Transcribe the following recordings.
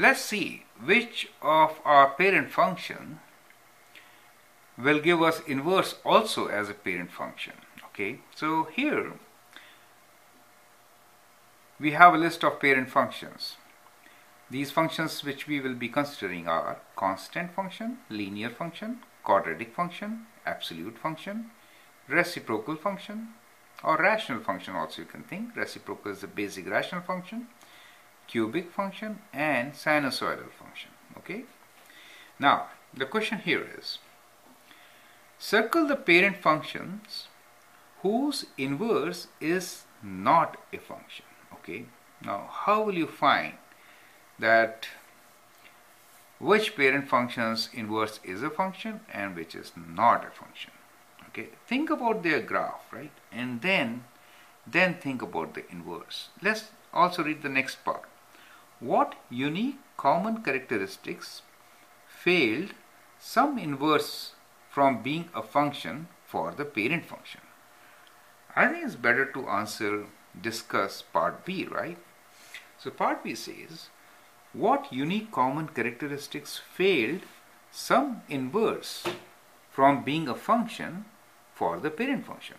let's see which of our parent function will give us inverse also as a parent function. Okay, so here we have a list of parent functions. These functions which we will be considering are constant function, linear function, quadratic function, absolute function, reciprocal function, or rational function also you can think. Reciprocal is the basic rational function, cubic function, and sinusoidal function. Okay. Now, the question here is, circle the parent functions whose inverse is not a function. Okay. Now, how will you find that which parent function's inverse is a function and which is not a function okay think about their graph right and then then think about the inverse let's also read the next part what unique common characteristics failed some inverse from being a function for the parent function i think it's better to answer discuss part b right so part b says what unique common characteristics failed some inverse from being a function for the parent function.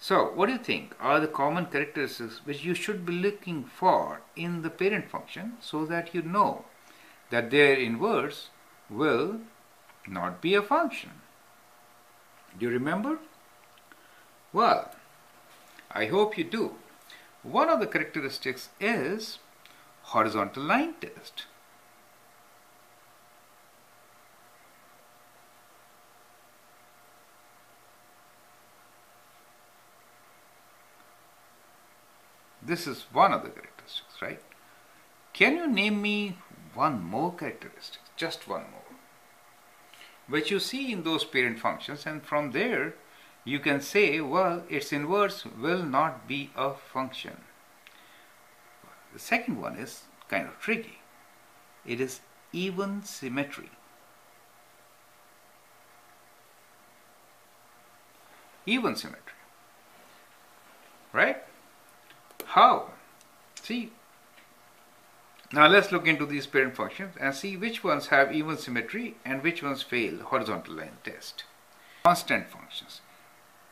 So, what do you think are the common characteristics which you should be looking for in the parent function so that you know that their inverse will not be a function? Do you remember? Well, I hope you do. One of the characteristics is horizontal line test. This is one of the characteristics, right? Can you name me one more characteristic, just one more, which you see in those parent functions and from there you can say, well, its inverse will not be a function. The second one is kind of tricky. It is even symmetry. Even symmetry. Right? How? See, now let's look into these parent functions and see which ones have even symmetry and which ones fail horizontal line test. Constant functions.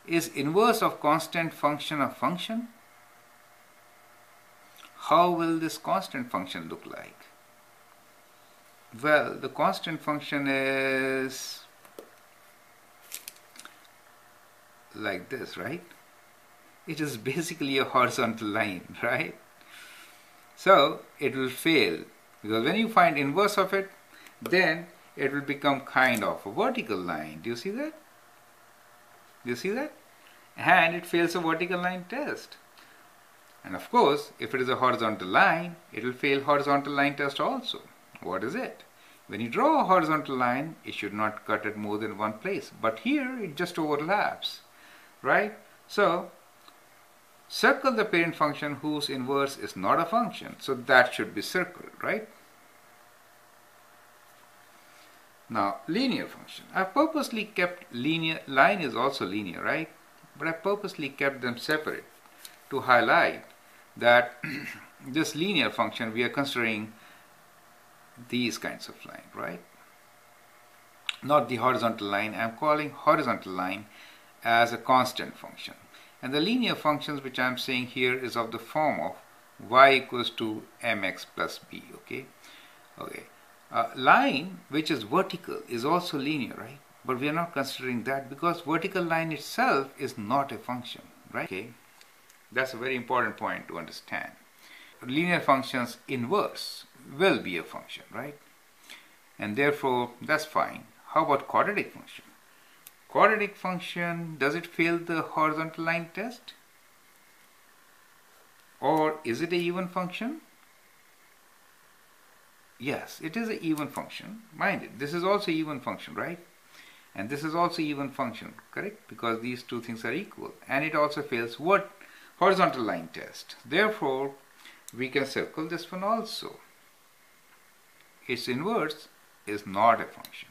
Is inverse of constant function a function? how will this constant function look like? Well, the constant function is like this, right? It is basically a horizontal line, right? So it will fail because when you find inverse of it, then it will become kind of a vertical line. Do you see that? Do you see that? And it fails a vertical line test. And of course, if it is a horizontal line, it will fail horizontal line test also. What is it? When you draw a horizontal line, it should not cut at more than one place. But here, it just overlaps, right? So, circle the parent function whose inverse is not a function. So that should be circled, right? Now, linear function. I purposely kept linear, line is also linear, right? But I purposely kept them separate to highlight that this linear function we are considering these kinds of line, right? Not the horizontal line. I'm calling horizontal line as a constant function. And the linear functions which I'm saying here is of the form of y equals to mx plus b, okay? Okay. Uh, line which is vertical is also linear, right? But we are not considering that because vertical line itself is not a function, right? Okay. That's a very important point to understand. Linear functions inverse will be a function, right? And therefore, that's fine. How about quadratic function? Quadratic function, does it fail the horizontal line test? Or is it a even function? Yes, it is an even function. Mind it, this is also even function, right? And this is also even function, correct? Because these two things are equal. And it also fails what horizontal line test. Therefore, we can circle this one also. Its inverse is not a function.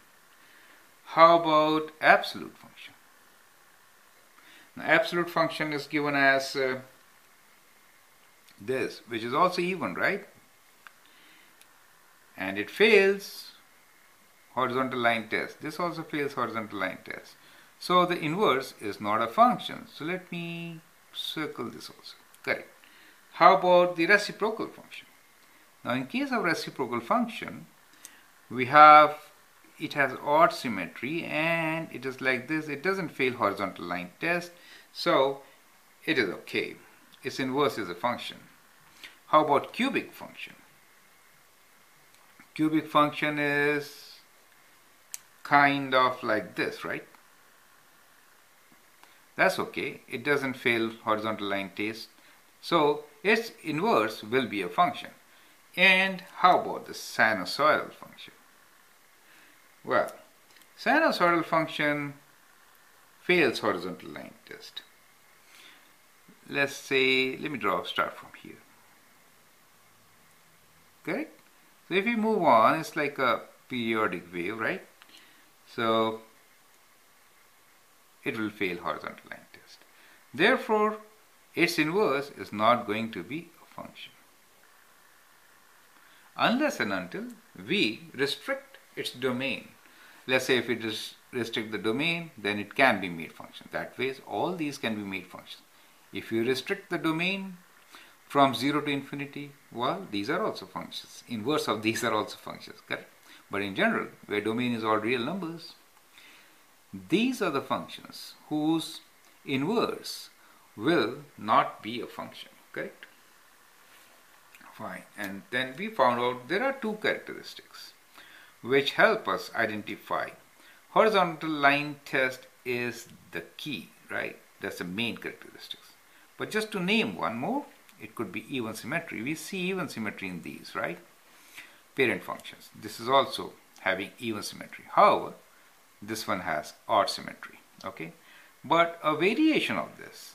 How about absolute function? Now, absolute function is given as uh, this, which is also even, right? and it fails horizontal line test. This also fails horizontal line test. So the inverse is not a function. So let me circle this also. Correct. How about the reciprocal function? Now in case of reciprocal function, we have it has odd symmetry and it is like this. It doesn't fail horizontal line test. So it is okay. Its inverse is a function. How about cubic function? Cubic function is kind of like this, right? That's okay. It doesn't fail horizontal line test. So its inverse will be a function. And how about the sinusoidal function? Well, sinusoidal function fails horizontal line test. Let's say, let me draw, start from here. Correct? So if we move on, it's like a periodic wave, right? So it will fail horizontal line test. Therefore, its inverse is not going to be a function. Unless and until we restrict its domain. Let's say if it is restrict the domain, then it can be made function. That way, all these can be made functions. If you restrict the domain from 0 to infinity, well, these are also functions. Inverse of these are also functions, correct? But in general, where domain is all real numbers, these are the functions whose inverse will not be a function, correct? Fine. And then we found out there are two characteristics which help us identify. Horizontal line test is the key, right? That's the main characteristics. But just to name one more, it could be even symmetry. We see even symmetry in these, right? Parent functions. This is also having even symmetry. However, this one has odd symmetry, okay? But a variation of this,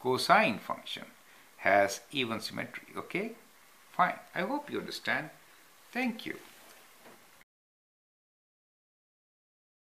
cosine function, has even symmetry, okay? Fine. I hope you understand. Thank you.